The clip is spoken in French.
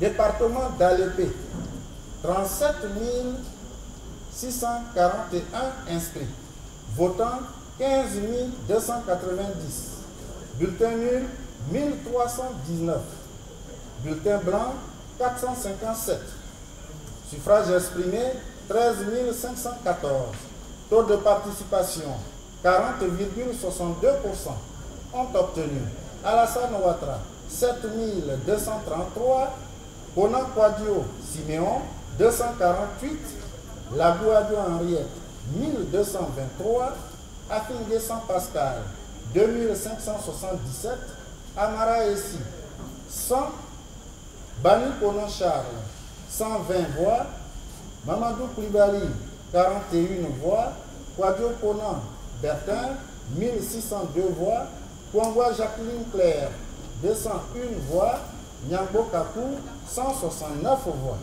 Département d'Alépé, 37 641 inscrits. Votants, 15 290. Bulletin nul, 1319. Bulletin blanc, 457. Suffrage exprimé, 13 514. Taux de participation, 40,62% ont obtenu Alassane Ouattara 7233, Bonan Quadio Siméon 248, Labouadio Henriette 1223, Afingé San Pascal 2577, Amara Essi 100, Bani Ponan Charles 120 voix, Mamadou Koulibaly 41 voix, Quadio Ponan Bertin 1602 voix, Kwangwa Jacqueline Claire 201 voix, Nyambo Kakou 169 voix.